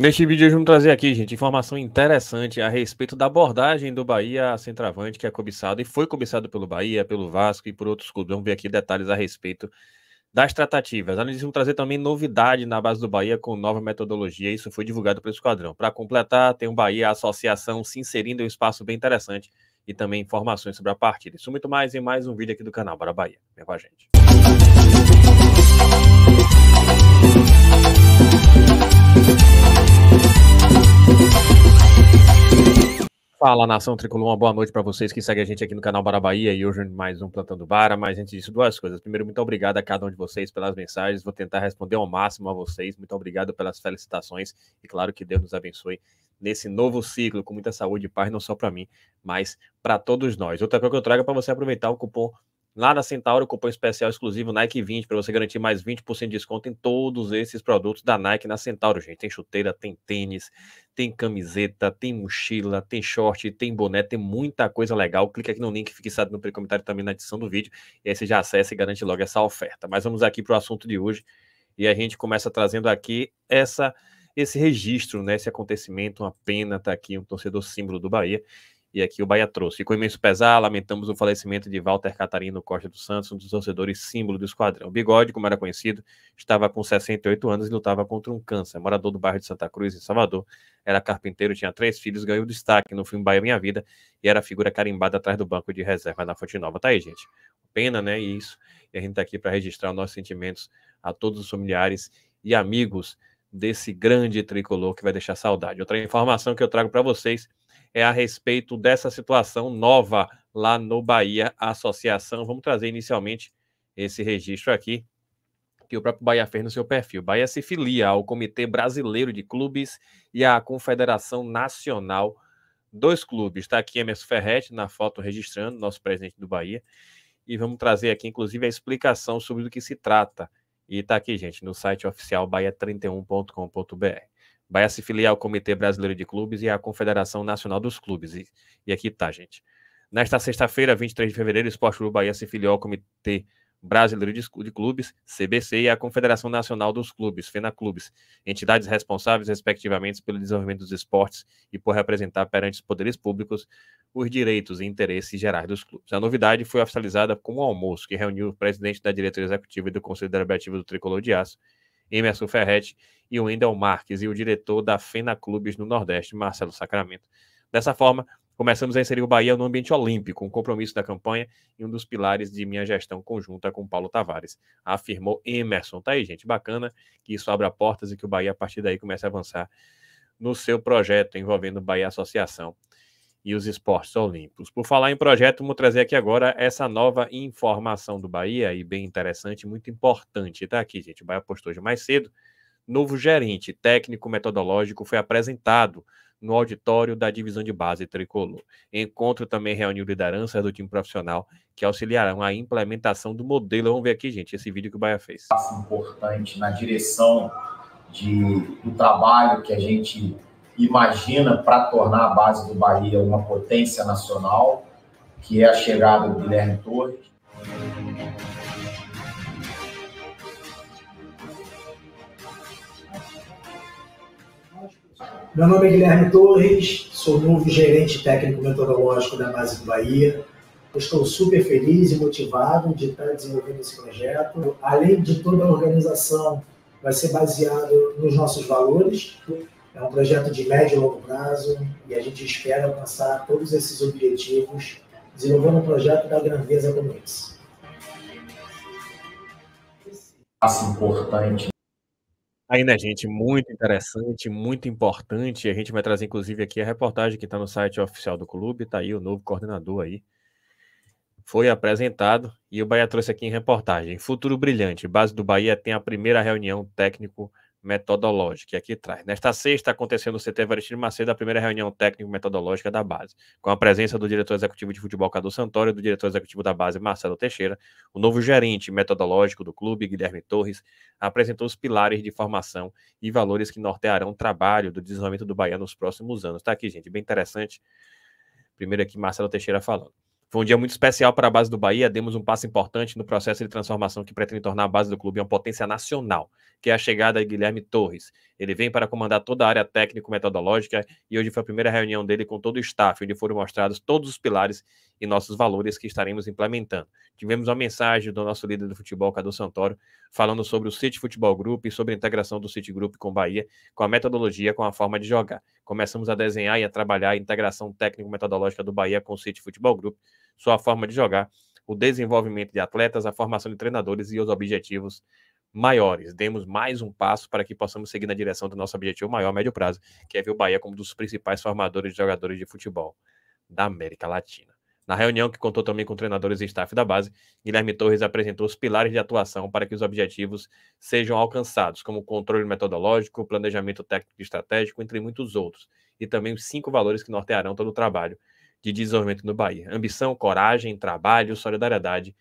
Neste vídeo vamos trazer aqui, gente, informação interessante a respeito da abordagem do Bahia a centroavante, que é cobiçado e foi cobiçado pelo Bahia, pelo Vasco e por outros clubes. Vamos ver aqui detalhes a respeito das tratativas. Além disso, vamos trazer também novidade na base do Bahia com nova metodologia. Isso foi divulgado pelo Esquadrão. Para completar, tem o Bahia a Associação se inserindo em um espaço bem interessante e também informações sobre a partida. Isso muito mais em mais um vídeo aqui do canal. Bora Bahia. Vem com a gente. Fala nação tricolor, uma boa noite para vocês que seguem a gente aqui no canal Bara Bahia e hoje mais um Plantando Bara. Mas antes disso, duas coisas. Primeiro, muito obrigado a cada um de vocês pelas mensagens. Vou tentar responder ao máximo a vocês. Muito obrigado pelas felicitações e claro que Deus nos abençoe nesse novo ciclo com muita saúde e paz, não só para mim, mas para todos nós. Outra coisa que eu trago é para você aproveitar o cupom Lá na Centauro, cupom especial exclusivo Nike 20 para você garantir mais 20% de desconto em todos esses produtos da Nike na Centauro, gente. Tem chuteira, tem tênis, tem camiseta, tem mochila, tem short, tem boné, tem muita coisa legal. Clique aqui no link fixado no comentário também na edição do vídeo e aí você já acessa e garante logo essa oferta. Mas vamos aqui para o assunto de hoje e a gente começa trazendo aqui essa esse registro, né, esse acontecimento, uma pena tá aqui um torcedor símbolo do Bahia e aqui o Bahia trouxe. com imenso pesar, lamentamos o falecimento de Walter Catarino Costa dos Santos, um dos torcedores símbolo do esquadrão. O Bigode, como era conhecido, estava com 68 anos e lutava contra um câncer. Morador do bairro de Santa Cruz, em Salvador, era carpinteiro, tinha três filhos, ganhou destaque no filme Bahia Minha Vida e era figura carimbada atrás do banco de reserva na Fonte Nova. Tá aí, gente. Pena, né? E isso. E a gente tá aqui para registrar nossos sentimentos a todos os familiares e amigos desse grande tricolor que vai deixar saudade. Outra informação que eu trago para vocês é a respeito dessa situação nova lá no Bahia Associação. Vamos trazer inicialmente esse registro aqui, que o próprio Bahia fez no seu perfil. Bahia se filia ao Comitê Brasileiro de Clubes e à Confederação Nacional dos Clubes. Está aqui Emerson Ferretti na foto registrando, nosso presidente do Bahia. E vamos trazer aqui, inclusive, a explicação sobre o que se trata. E está aqui, gente, no site oficial bahia31.com.br. Bahia se filiar ao Comitê Brasileiro de Clubes e à Confederação Nacional dos Clubes. E, e aqui tá, gente. Nesta sexta-feira, 23 de fevereiro, o Esporte Clube Bahia se filiou ao Comitê Brasileiro de, Clubes, CBC, e à Confederação Nacional dos Clubes, FENACLUBES, entidades responsáveis, respectivamente, pelo desenvolvimento dos esportes e por representar perante os poderes públicos os direitos e interesses gerais dos clubes. A novidade foi oficializada com o almoço, que reuniu o presidente da diretoria executiva e do Conselho Deliberativo do Tricolor de Aço, Emerson Ferretti, e o Wendel Marques, e o diretor da FENA Clubes no Nordeste, Marcelo Sacramento. Dessa forma, começamos a inserir o Bahia no ambiente olímpico, um compromisso da campanha e um dos pilares de minha gestão conjunta com Paulo Tavares, afirmou Emerson. Tá aí, gente, bacana que isso abra portas e que o Bahia, a partir daí, comece a avançar no seu projeto envolvendo Bahia Associação e os esportes olímpicos. Por falar em projeto, vamos trazer aqui agora essa nova informação do Bahia, e bem interessante, muito importante. Tá aqui, gente. O Bahia postou hoje mais cedo. Novo gerente técnico metodológico foi apresentado no auditório da divisão de base tricolor. Encontro também reuniu lideranças do time profissional que auxiliarão a implementação do modelo. Vamos ver aqui, gente, esse vídeo que o Bahia fez. Importante na direção de, do trabalho que a gente imagina para tornar a base do Bahia uma potência nacional, que é a chegada do Guilherme Torres. Meu nome é Guilherme Torres, sou novo gerente técnico metodológico da base do Bahia. estou super feliz e motivado de estar desenvolvendo esse projeto. Além de toda a organização, vai ser baseado nos nossos valores, é um projeto de médio e longo prazo e a gente espera alcançar todos esses objetivos desenvolvendo um projeto da grandeza como esse. Passo importante. Ainda, gente, muito interessante, muito importante. A gente vai trazer, inclusive, aqui a reportagem que está no site oficial do clube. Está aí o novo coordenador aí. Foi apresentado e o Bahia trouxe aqui em reportagem. Futuro brilhante. Base do Bahia tem a primeira reunião técnico metodológica, e aqui traz. Nesta sexta, aconteceu no CT Varistido Macedo a primeira reunião técnico-metodológica da base, com a presença do diretor executivo de futebol Cadu Santoro e do diretor executivo da base Marcelo Teixeira. O novo gerente metodológico do clube, Guilherme Torres, apresentou os pilares de formação e valores que nortearão o trabalho do desenvolvimento do Bahia nos próximos anos. Está aqui, gente, bem interessante. Primeiro aqui, Marcelo Teixeira falando. Foi um dia muito especial para a base do Bahia. Demos um passo importante no processo de transformação que pretende tornar a base do clube uma potência nacional, que é a chegada de Guilherme Torres. Ele vem para comandar toda a área técnico-metodológica e hoje foi a primeira reunião dele com todo o staff, onde foram mostrados todos os pilares e nossos valores que estaremos implementando. Tivemos uma mensagem do nosso líder do futebol, Cadu Santoro, falando sobre o City Futebol Group e sobre a integração do City Group com o Bahia, com a metodologia, com a forma de jogar. Começamos a desenhar e a trabalhar a integração técnico-metodológica do Bahia com o City Futebol Group, sua forma de jogar, o desenvolvimento de atletas, a formação de treinadores e os objetivos maiores. Demos mais um passo para que possamos seguir na direção do nosso objetivo maior a médio prazo, que é ver o Bahia como um dos principais formadores de jogadores de futebol da América Latina. Na reunião, que contou também com treinadores e staff da base, Guilherme Torres apresentou os pilares de atuação para que os objetivos sejam alcançados, como controle metodológico, planejamento técnico e estratégico, entre muitos outros, e também os cinco valores que nortearão todo o trabalho de desenvolvimento no Bahia: ambição, coragem, trabalho, solidariedade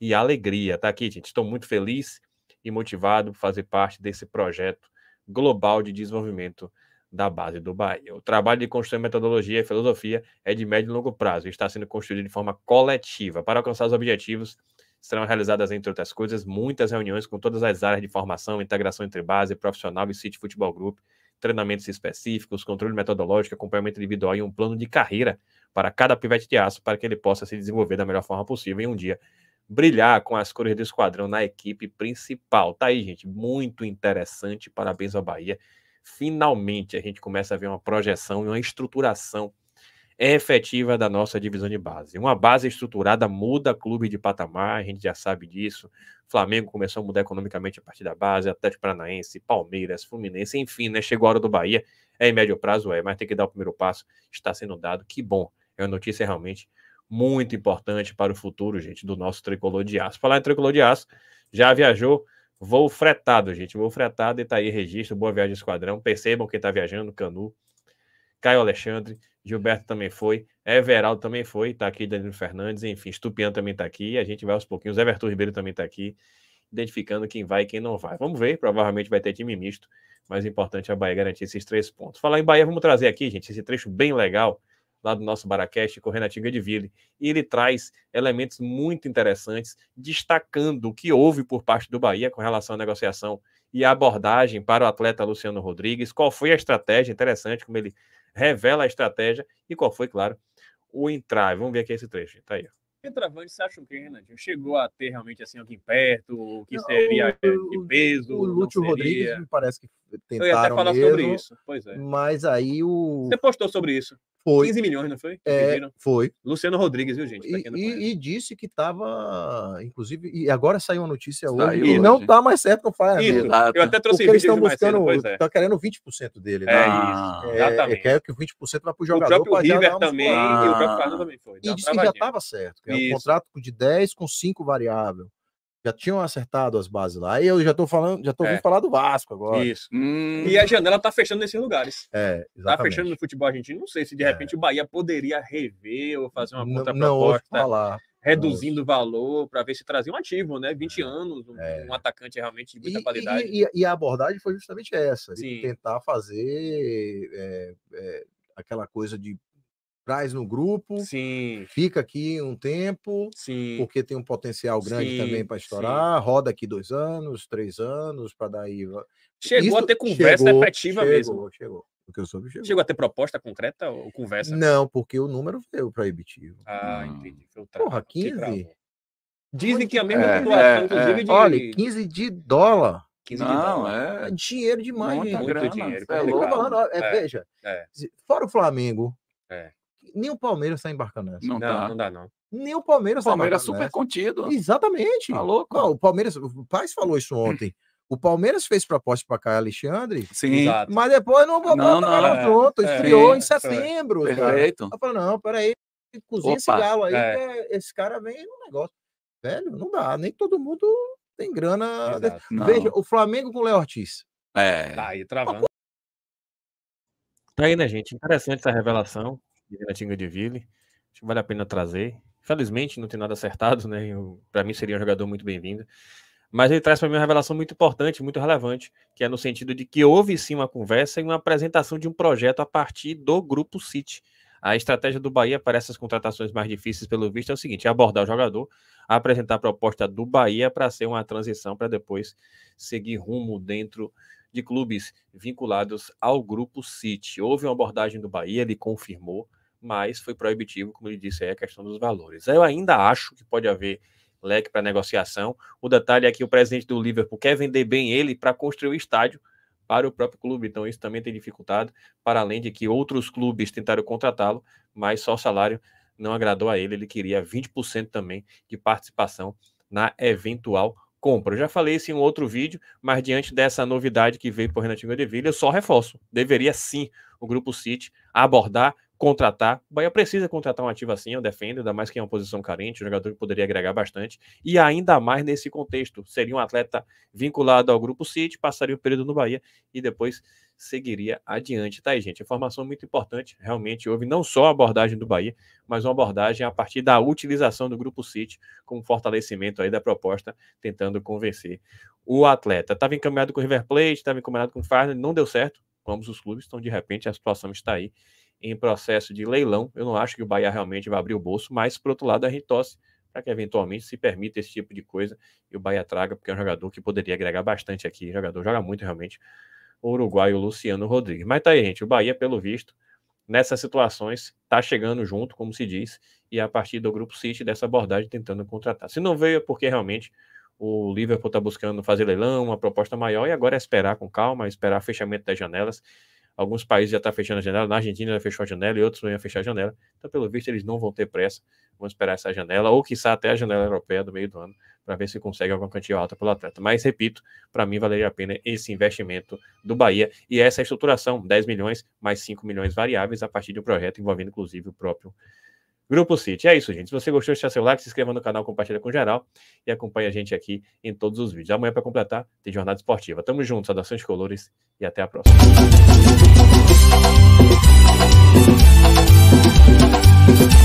e alegria. Tá aqui, gente. Estou muito feliz e motivado por fazer parte desse projeto global de desenvolvimento da base do Bahia. O trabalho de construir metodologia e filosofia é de médio e longo prazo e está sendo construído de forma coletiva. Para alcançar os objetivos, serão realizadas, entre outras coisas, muitas reuniões com todas as áreas de formação, integração entre base, profissional e City Futebol Group, treinamentos específicos, controle metodológico, acompanhamento individual e um plano de carreira para cada pivete de aço para que ele possa se desenvolver da melhor forma possível e um dia brilhar com as cores do esquadrão na equipe principal. Tá aí, gente, muito interessante. Parabéns ao Bahia finalmente a gente começa a ver uma projeção e uma estruturação efetiva da nossa divisão de base. Uma base estruturada muda clube de patamar, a gente já sabe disso. Flamengo começou a mudar economicamente a partir da base, Atlético Paranaense, Palmeiras, Fluminense, enfim, né? Chegou a hora do Bahia, é em médio prazo, é, mas tem que dar o primeiro passo, está sendo dado, que bom. É uma notícia realmente muito importante para o futuro, gente, do nosso tricolor de aço. Falar em tricolor de aço, já viajou Voo fretado, gente. Voo fretado e tá aí registro. Boa viagem esquadrão. Percebam quem tá viajando, Canu. Caio Alexandre, Gilberto também foi, Everaldo também foi, tá aqui Danilo Fernandes, enfim, Stupian também tá aqui, a gente vai aos pouquinhos, Everton Ribeiro também tá aqui, identificando quem vai e quem não vai. Vamos ver, provavelmente vai ter time misto, mas o importante é a Bahia garantir esses três pontos. Falar em Bahia, vamos trazer aqui, gente, esse trecho bem legal lá do nosso Baracast com Renatinho Edville. E ele traz elementos muito interessantes, destacando o que houve por parte do Bahia com relação à negociação e a abordagem para o atleta Luciano Rodrigues, qual foi a estratégia, interessante como ele revela a estratégia e qual foi, claro, o entrave. Vamos ver aqui esse trecho, tá aí. Centroavante, você acha o quê, Renatinho? Chegou a ter realmente assim alguém perto, o que não, seria o, de peso? O Lúcio Rodrigues me parece que tentaram Eu ia até falar mesmo, sobre isso, pois é. Mas aí o... Você postou sobre isso. Foi. 15 milhões, não foi? É, foi. Luciano Rodrigues, viu, gente? E, e, e, disse que estava, inclusive, e agora saiu uma notícia hoje, Saiu e não está mais certo com o Fire. Eu até trouxe Porque eles estão buscando, está é. querendo 20% dele. Né? É isso, é, exatamente. quer que 20% vá para o jogador. O próprio River também, ah. e o próprio Fernando também foi. E disse que já estava certo, que era um contrato de 10 com 5 variáveis já tinham acertado as bases lá. E eu já tô falando, já tô é. ouvindo falar do Vasco agora. Isso. Hum. E a janela tá fechando nesses lugares. É, exatamente. Tá fechando no futebol argentino. Não sei se de é. repente é. o Bahia poderia rever ou fazer uma contraproposta. Não, falar. Reduzindo o valor para ver se trazia um ativo, né? 20 é. anos, um, é. um, atacante realmente de muita e, qualidade. E, e, e, a abordagem foi justamente essa: tentar fazer é, aquela coisa de traz no grupo, sim. fica aqui um tempo, sim. porque tem um potencial grande sim, também para estourar, sim. roda aqui dois anos, três anos, para daí. Chegou Isso, a ter conversa chegou, efetiva chegou, mesmo. Chegou, porque eu soube, chegou. Chegou a ter proposta concreta ou conversa? Não, porque o número veio proibitivo. Ah, hum. entendi. Porra, 15? Dizem que a mesma é, situação, é, inclusive, é. de. Olha, 15 de dólar. 15 não, de dólar. É... dinheiro demais, Muita gente. Grana, dinheiro. É, é, é, veja, é. fora o Flamengo, é nem o Palmeiras está embarcando nessa. Não, não, tá. não dá, não. Nem o Palmeiras está Palmeiras super nessa. contido. Exatamente. Tá louco? Não, o Palmeiras, o Paz falou isso ontem. O Palmeiras fez proposta para Caio Alexandre, Sim. mas depois não botou não, não, é, pronto, é, esfriou em setembro. Perfeito. Eu falei, não, peraí, cozinha esse galo aí, é. esse cara vem no negócio. Velho, não dá, nem todo mundo tem grana. Veja, o Flamengo com o Léo Ortiz. É. Tá aí travando. Tá aí, né, gente? Interessante essa revelação de Ville. Acho que vale a pena trazer. Infelizmente, não tem nada acertado, né? Para mim seria um jogador muito bem-vindo. Mas ele traz para mim uma revelação muito importante, muito relevante, que é no sentido de que houve sim uma conversa e uma apresentação de um projeto a partir do Grupo City. A estratégia do Bahia para essas contratações mais difíceis, pelo visto, é o seguinte: é abordar o jogador, apresentar a proposta do Bahia para ser uma transição para depois seguir rumo dentro de clubes vinculados ao grupo City. Houve uma abordagem do Bahia, ele confirmou, mas foi proibitivo, como ele disse, é a questão dos valores. Eu ainda acho que pode haver leque para negociação. O detalhe é que o presidente do Liverpool quer vender bem ele para construir o estádio para o próprio clube, então isso também tem dificultado, para além de que outros clubes tentaram contratá-lo, mas só o salário não agradou a ele, ele queria 20% também de participação na eventual compra. Eu já falei isso em um outro vídeo, mas diante dessa novidade que veio por Renatinho Deville, eu só reforço. Deveria sim o Grupo City abordar contratar. O Bahia precisa contratar um ativo assim, eu defendo, ainda mais que é uma posição carente, um jogador que poderia agregar bastante, e ainda mais nesse contexto. Seria um atleta vinculado ao Grupo City, passaria o período no Bahia e depois seguiria adiante, tá aí, gente? Informação muito importante, realmente houve não só a abordagem do Bahia, mas uma abordagem a partir da utilização do Grupo City como fortalecimento aí da proposta, tentando convencer o atleta. Estava encaminhado com o River Plate, estava encaminhado com o Farnell, não deu certo, ambos os clubes, então de repente a situação está aí em processo de leilão. Eu não acho que o Bahia realmente vai abrir o bolso, mas, por outro lado, a gente torce para que eventualmente se permita esse tipo de coisa e o Bahia traga, porque é um jogador que poderia agregar bastante aqui. O jogador joga muito realmente. O uruguaio Luciano Rodrigues. Mas tá aí, gente. O Bahia, pelo visto, nessas situações, tá chegando junto, como se diz, e a partir do Grupo City dessa abordagem tentando contratar. Se não veio é porque realmente o Liverpool está buscando fazer leilão, uma proposta maior, e agora é esperar com calma, esperar fechamento das janelas Alguns países já estão tá fechando a janela. Na Argentina já fechou a janela e outros vão fechar a janela. Então, pelo visto, eles não vão ter pressa. Vão esperar essa janela, ou quiçá até a janela europeia do meio do ano, para ver se consegue alguma quantia alta pelo atleta. Mas, repito, para mim valeria a pena esse investimento do Bahia e essa estruturação: 10 milhões mais 5 milhões variáveis a partir de um projeto envolvendo, inclusive, o próprio Grupo City. É isso, gente. Se você gostou, deixa seu like, se inscreva no canal, compartilha com geral e acompanhe a gente aqui em todos os vídeos. Amanhã, para completar, tem Jornada Esportiva. Tamo junto, saudações colores e até a próxima. Thank you.